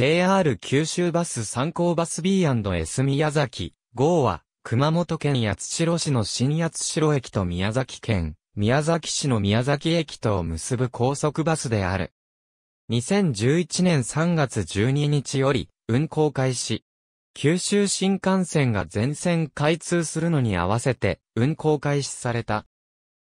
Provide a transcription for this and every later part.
JR 九州バス参考バス B&S 宮崎、号は、熊本県八代市の新八代駅と宮崎県、宮崎市の宮崎駅とを結ぶ高速バスである。2011年3月12日より、運行開始。九州新幹線が全線開通するのに合わせて、運行開始された。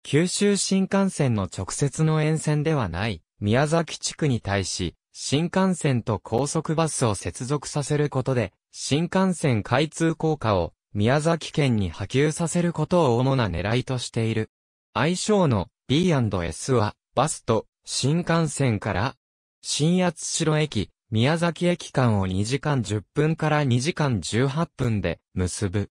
九州新幹線の直接の沿線ではない、宮崎地区に対し、新幹線と高速バスを接続させることで、新幹線開通効果を宮崎県に波及させることを主な狙いとしている。愛称の B&S は、バスと新幹線から、新八代駅、宮崎駅間を2時間10分から2時間18分で結ぶ。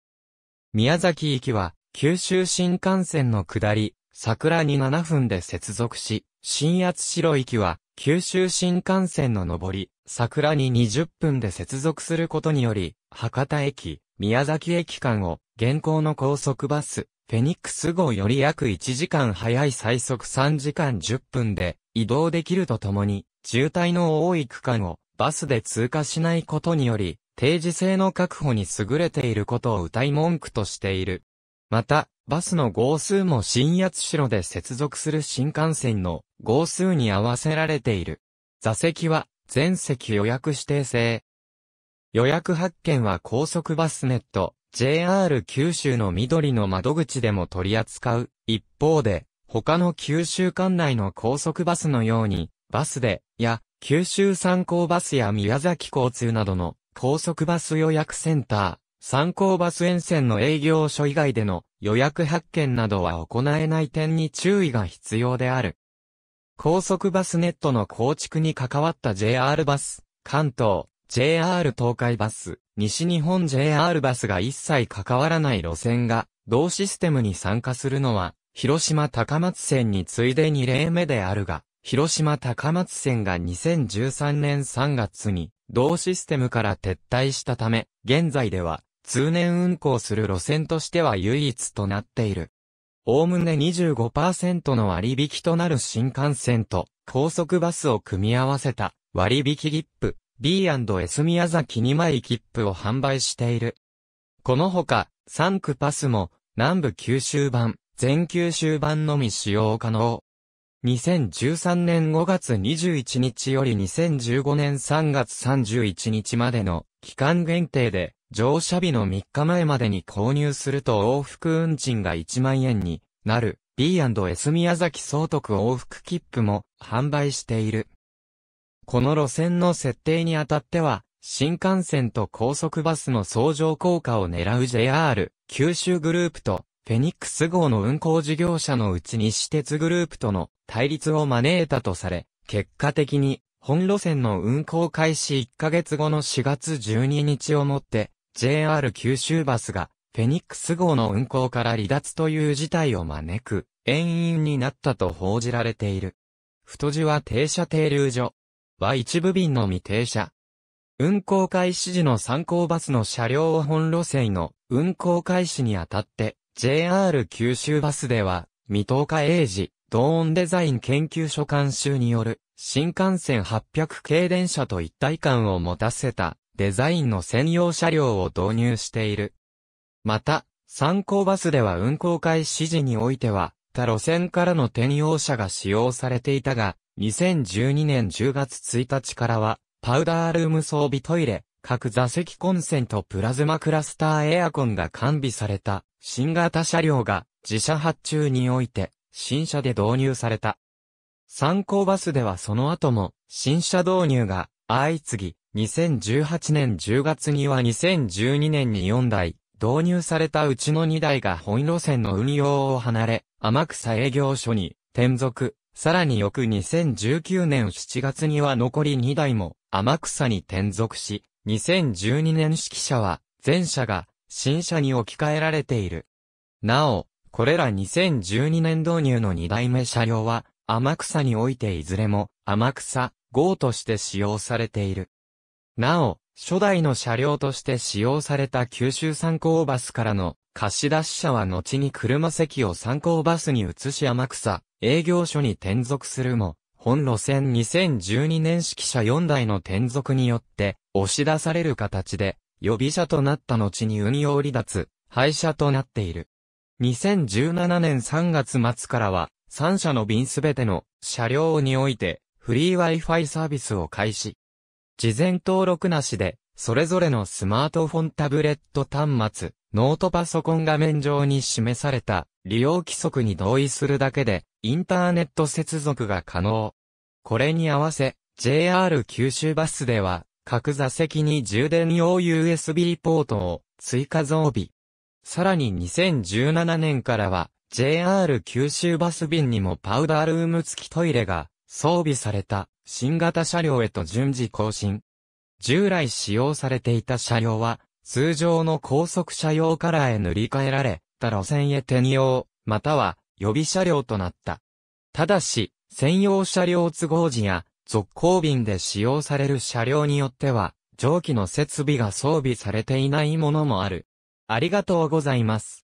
宮崎駅は、九州新幹線の下り、桜に7分で接続し、新八代駅は、九州新幹線の上り、桜に20分で接続することにより、博多駅、宮崎駅間を、現行の高速バス、フェニックス号より約1時間早い最速3時間10分で移動できるとともに、渋滞の多い区間をバスで通過しないことにより、定時性の確保に優れていることを歌い文句としている。また、バスの号数も新八代で接続する新幹線の号数に合わせられている。座席は全席予約指定制。予約発券は高速バスネット、JR 九州の緑の窓口でも取り扱う。一方で、他の九州管内の高速バスのように、バスで、や、九州参考バスや宮崎交通などの高速バス予約センター、参考バス沿線の営業所以外での予約発券などは行えない点に注意が必要である。高速バスネットの構築に関わった JR バス、関東、JR 東海バス、西日本 JR バスが一切関わらない路線が、同システムに参加するのは、広島高松線に次いで2例目であるが、広島高松線が2013年3月に同システムから撤退したため、現在では通年運行する路線としては唯一となっている。おおむね25%の割引となる新幹線と高速バスを組み合わせた割引切符 B&S 宮崎2枚切符を販売している。このほか、3区パスも南部九州版、全九州版のみ使用可能。2013年5月21日より2015年3月31日までの期間限定で乗車日の3日前までに購入すると往復運賃が1万円になる B&S 宮崎総督往復切符も販売している。この路線の設定にあたっては新幹線と高速バスの相乗効果を狙う JR 九州グループとフェニックス号の運行事業者のうちに私鉄グループとの対立を招いたとされ、結果的に本路線の運行開始1ヶ月後の4月12日をもって JR 九州バスがフェニックス号の運行から離脱という事態を招く遠因になったと報じられている。太字は停車停留所は一部便のみ停車。運行開始時の参考バスの車両を本路線の運行開始にあたって JR 九州バスでは、未東海英治、ドーンデザイン研究所監修による、新幹線800系電車と一体感を持たせた、デザインの専用車両を導入している。また、参考バスでは運行開始時においては、他路線からの転用車が使用されていたが、2012年10月1日からは、パウダールーム装備トイレ、各座席コンセントプラズマクラスターエアコンが完備された新型車両が自社発注において新車で導入された。参考バスではその後も新車導入が相次ぎ、2018年10月には2012年に4台導入されたうちの2台が本路線の運用を離れ、天草営業所に転属、さらに翌2019年7月には残り2台も天草に転属し、2012年式車は全車が新車に置き換えられている。なお、これら2012年導入の2代目車両は、天草においていずれも、天草 GO として使用されている。なお、初代の車両として使用された九州参考バスからの貸し出し車は後に車席を参考バスに移し天草営業所に転属するも、本路線2012年式車4台の転属によって押し出される形で予備車となった後に運用離脱、廃車となっている。2017年3月末からは3社の便すべての車両においてフリー Wi-Fi サービスを開始。事前登録なしでそれぞれのスマートフォンタブレット端末、ノートパソコン画面上に示された利用規則に同意するだけでインターネット接続が可能。これに合わせ JR 九州バスでは各座席に充電用 USB ポートを追加増備。さらに2017年からは JR 九州バス便にもパウダールーム付きトイレが装備された新型車両へと順次更新。従来使用されていた車両は、通常の高速車用カラーへ塗り替えられた路線へ転用、または予備車両となった。ただし、専用車両都合時や続行便で使用される車両によっては、蒸気の設備が装備されていないものもある。ありがとうございます。